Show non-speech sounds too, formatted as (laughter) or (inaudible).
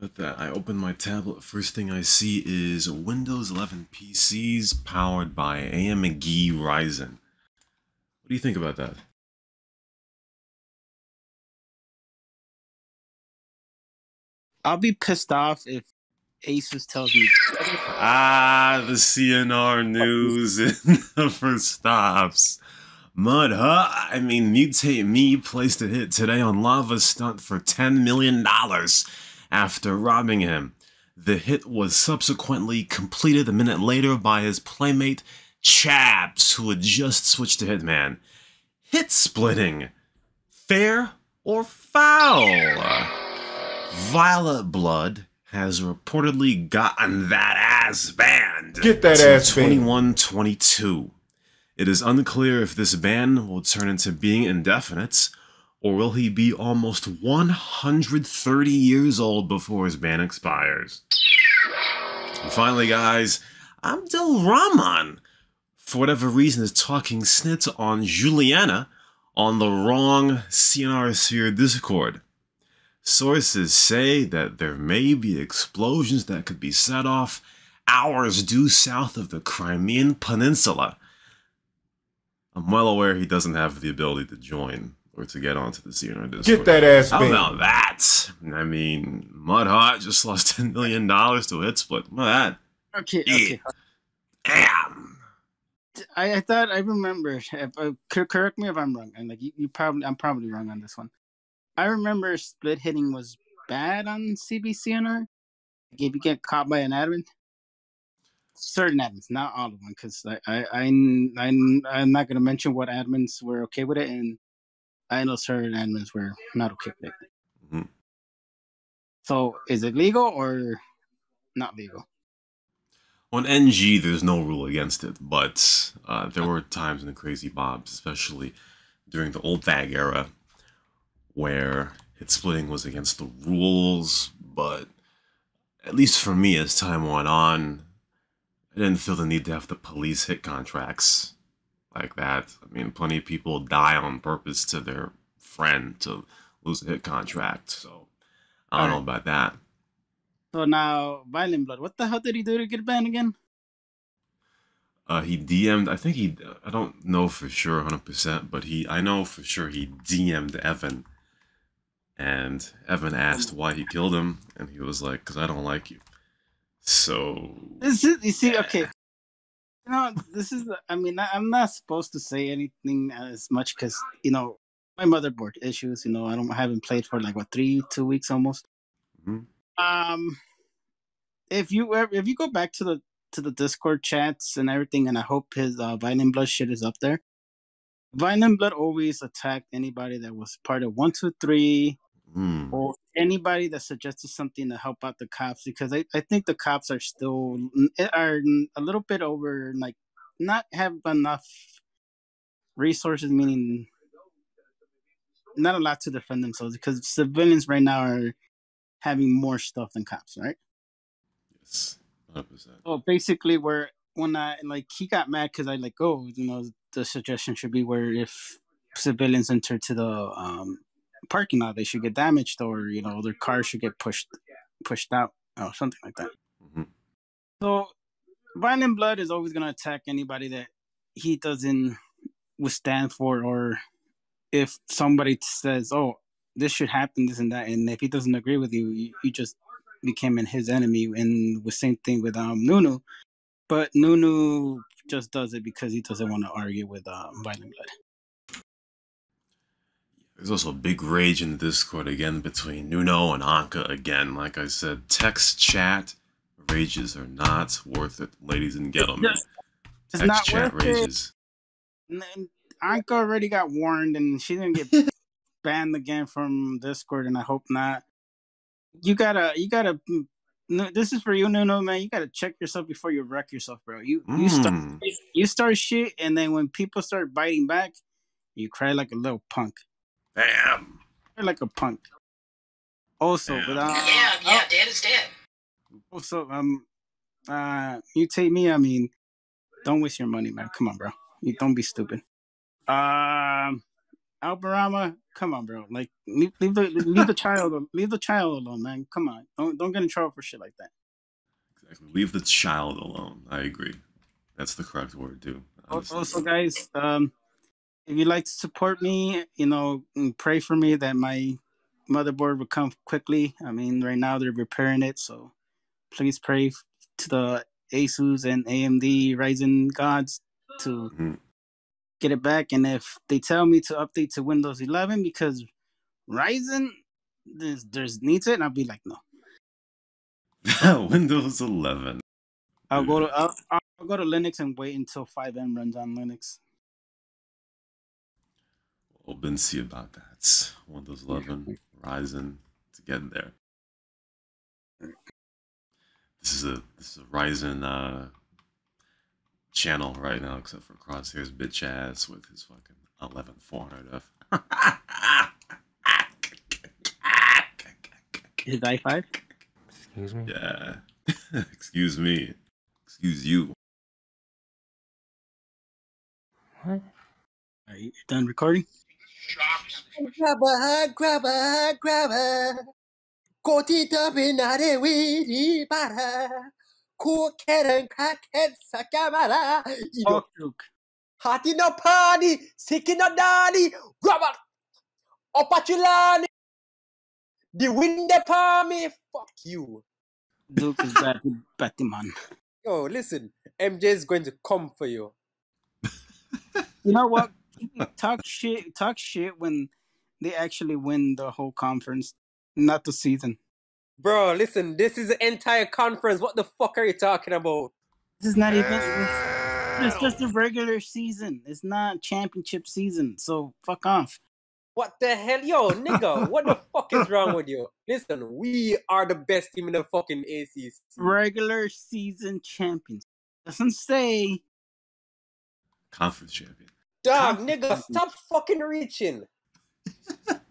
With that, I open my tablet. First thing I see is Windows 11 PCs powered by AMD Ryzen. What do you think about that? I'll be pissed off if Asus tells me. Ah, the CNR news (laughs) never stops. Mud Hut, I mean, Mutate Me placed a hit today on Lava Stunt for $10 million after robbing him. The hit was subsequently completed a minute later by his playmate Chaps, who had just switched to Hitman. Hit splitting. Fair or foul? Violent Blood has reportedly gotten that ass banned. Get that ass banned. 2122. It is unclear if this ban will turn into being indefinite, or will he be almost 130 years old before his ban expires. And finally, guys, Abdel Rahman, for whatever reason, is talking snit on Juliana on the wrong CNR Sphere Discord. Sources say that there may be explosions that could be set off hours due south of the Crimean Peninsula. I'm well aware he doesn't have the ability to join or to get onto the CNR Discord. Get that ass How banned. about that? I mean, Mudhot just lost $10 million to a hit split. Look at that. Okay, Yeah. okay. Damn. I, I thought I remember. If, uh, correct me if I'm wrong. And like you, you probably, I'm probably wrong on this one. I remember split hitting was bad on CBCNR. Like if you get caught by an admin, certain admins, not all of them, because I, I, I, I'm, I'm not gonna mention what admins were okay with it, and I know certain admins were not okay with it. Mhm. So, is it legal or not legal? On NG, there's no rule against it, but uh, there were times in the Crazy Bobs, especially during the old Thag era, where hit splitting was against the rules. But at least for me, as time went on, I didn't feel the need to have to police hit contracts like that. I mean, plenty of people die on purpose to their friend to lose a hit contract, so I don't know about that. So now, Violent Blood, what the hell did he do to get banned again? Uh, he DM'd. I think he. I don't know for sure, hundred percent, but he. I know for sure he DM'd Evan, and Evan asked why he killed him, and he was like, "Cause I don't like you." So is, you see, okay. You know, this is, I mean, I, I'm not supposed to say anything as much because, you know, my motherboard issues, you know, I don't I haven't played for like, what, three, two weeks almost. Mhm. Um, if you if you go back to the, to the Discord chats and everything, and I hope his uh, Violent Blood shit is up there. Violent Blood always attacked anybody that was part of one, two, three, hmm, or anybody that suggested something to help out the cops because I, I think the cops are still are a little bit over like not have enough resources meaning not a lot to defend themselves because civilians right now are having more stuff than cops right yes, hundred percent. so basically where when i like he got mad because i like oh you know the suggestion should be where if civilians enter to the um parking lot they should get damaged or you know their car should get pushed pushed out or something like that. Mhm. so violent blood is always going to attack anybody that he doesn't withstand for or if somebody says oh this should happen this and that and if he doesn't agree with you you, you just became in his enemy and the same thing with um nunu. But nunu just does it because he doesn't want to argue with um violent blood There's also a big rage in the Discord again between Nuno and Anka again. Like I said, text chat rages are not worth it, ladies and gentlemen. It's Text not chat worth it. rages. N- Anka already got warned and she didn't get (laughs) banned again from Discord and I hope not. You gotta you gotta no, this is for you, Nuno, man. You gotta check yourself before you wreck yourself, bro. You you start Mm. you start shit and then when people start biting back, you cry like a little punk. Damn. Cry like a punk. Also, Yeah. but uh, Yeah, yeah, dead is dead. also um uh mutate me, I mean, don't waste your money, man. Come on, bro. You don't be stupid. Um Alvarama, come on, bro. Like leave, leave the leave the child leave the child alone, man. Come on, don't don't get in trouble for shit like that. Exactly. Leave the child alone. I agree. That's the correct word too. honestly. Also, guys, um, if you'd like to support me, you know, and pray for me that my motherboard will come quickly. I mean, right now they're repairing it, so please pray to the Asus and AMD Ryzen gods to Mhm. get it back. And if they tell me to update to Windows 11 because Ryzen there's, there's needs it, and I'll be like, no. (laughs) Windows 11. I'll go to I'll, I'll go to Linux and wait until FiveM runs on Linux. We'll been see about that. Windows 11, Ryzen to get there. This is a this is a Ryzen uh, channel right now, except for Crosshair's bitch ass with his fucking 11400F. His i5. Excuse me. yeah. (laughs) Excuse me. Excuse you. What? Are you done recording? shops. Grabber, grabber, grabber. Gotita binare wiri bara. Kokeren kaken sakamara. Çok yok. Hati no padi, siki no dadi. grabber. Opachulani. The wind palmy, fuck you. Duke is bad, man Yo, listen, MJ is going to come for you. you know what? (laughs) talk shit talk shit when they actually win the whole conference, not the season. bro listen this is the entire conference what the fuck are you talking about This is not even it's just a regular season. It's not championship season. So fuck off. What the hell, yo, nigga? (laughs) What the fuck is wrong with you? Listen, we are the best team in the fucking ACC. Regular season champions. Doesn't say Conference champion. Dog, nigga, stop fucking reaching. (laughs)